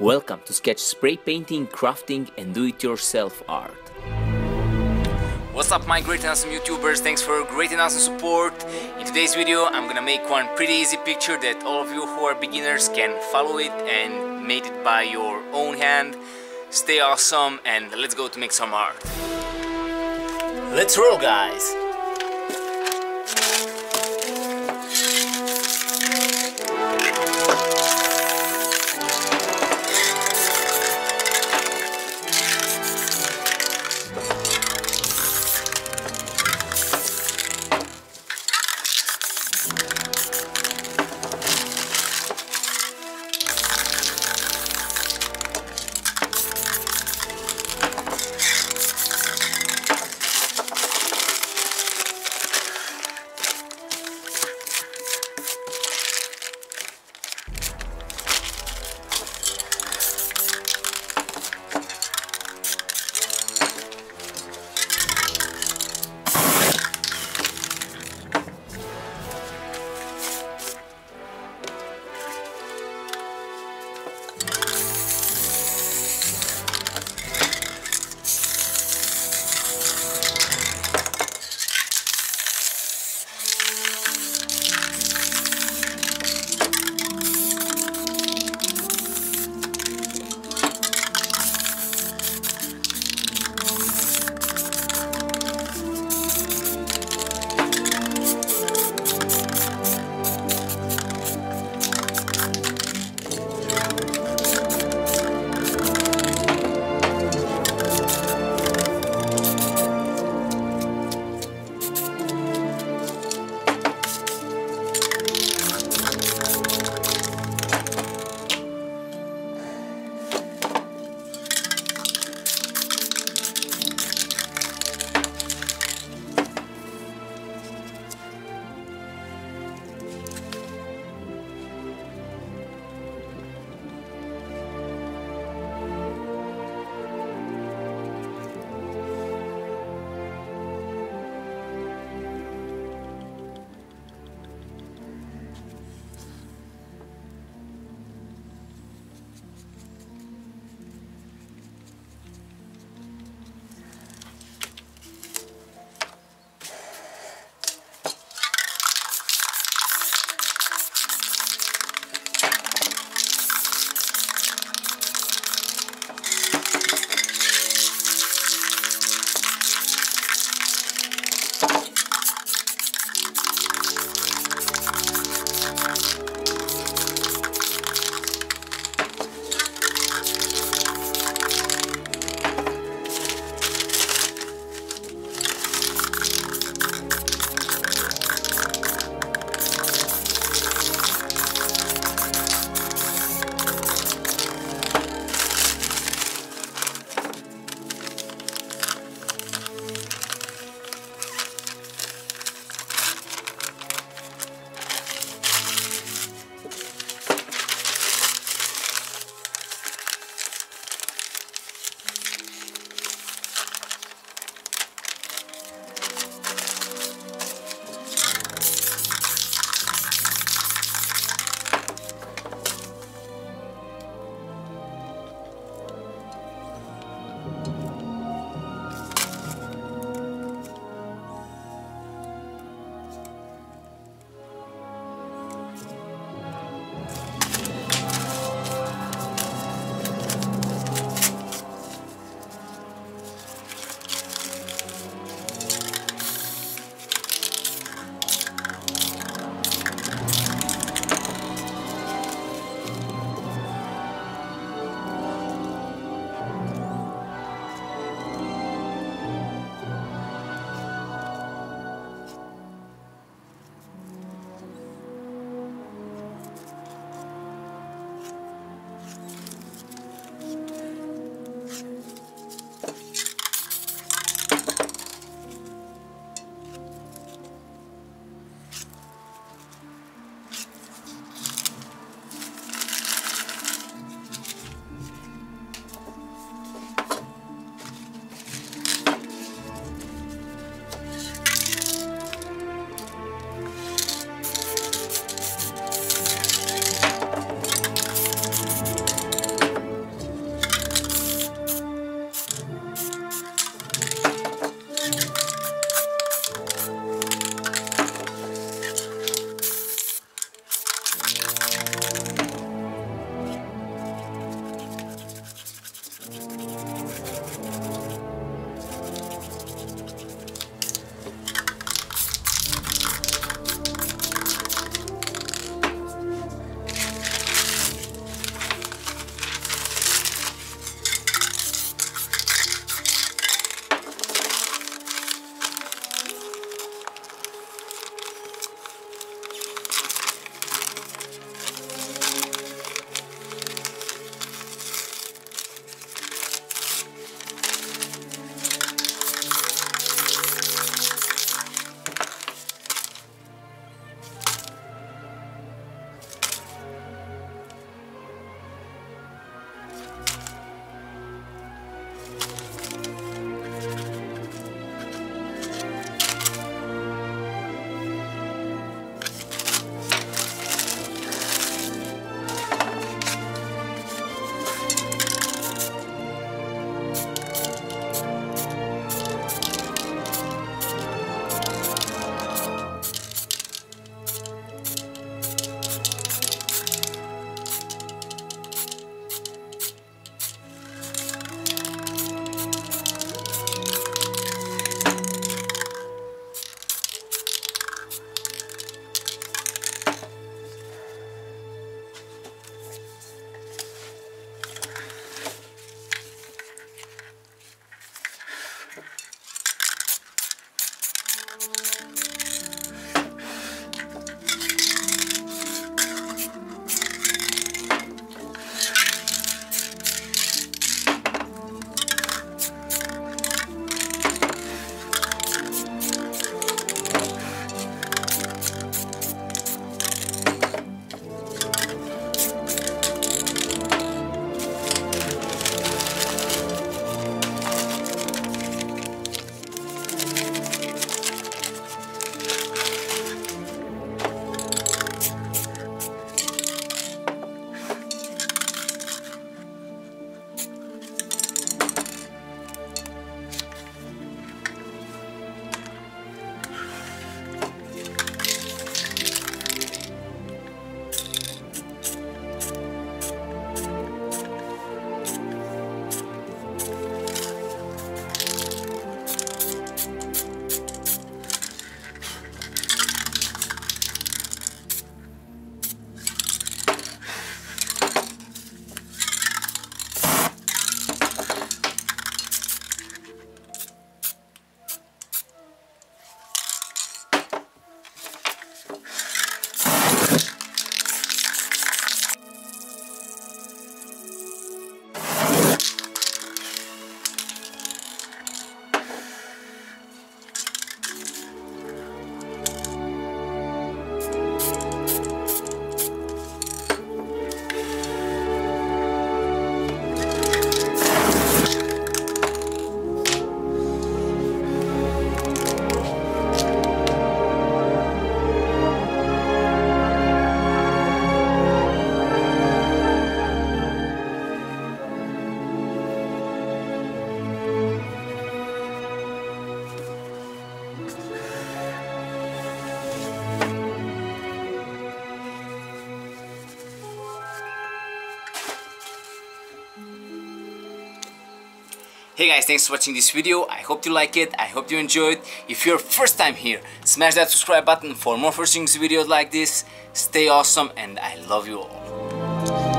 Welcome to Skech Spray Painting, Crafting and Do-It-Yourself Art. What's up my great and awesome YouTubers, thanks for great and awesome support. In today's video I'm gonna make one pretty easy picture that all of you who are beginners can follow it and make it by your own hand. Stay awesome and let's go to make some art. Let's roll guys! Hey guys, thanks for watching this video. I hope you like it. I hope you enjoyed. It. If you're first time here, smash that subscribe button for more first things videos like this. Stay awesome and I love you all.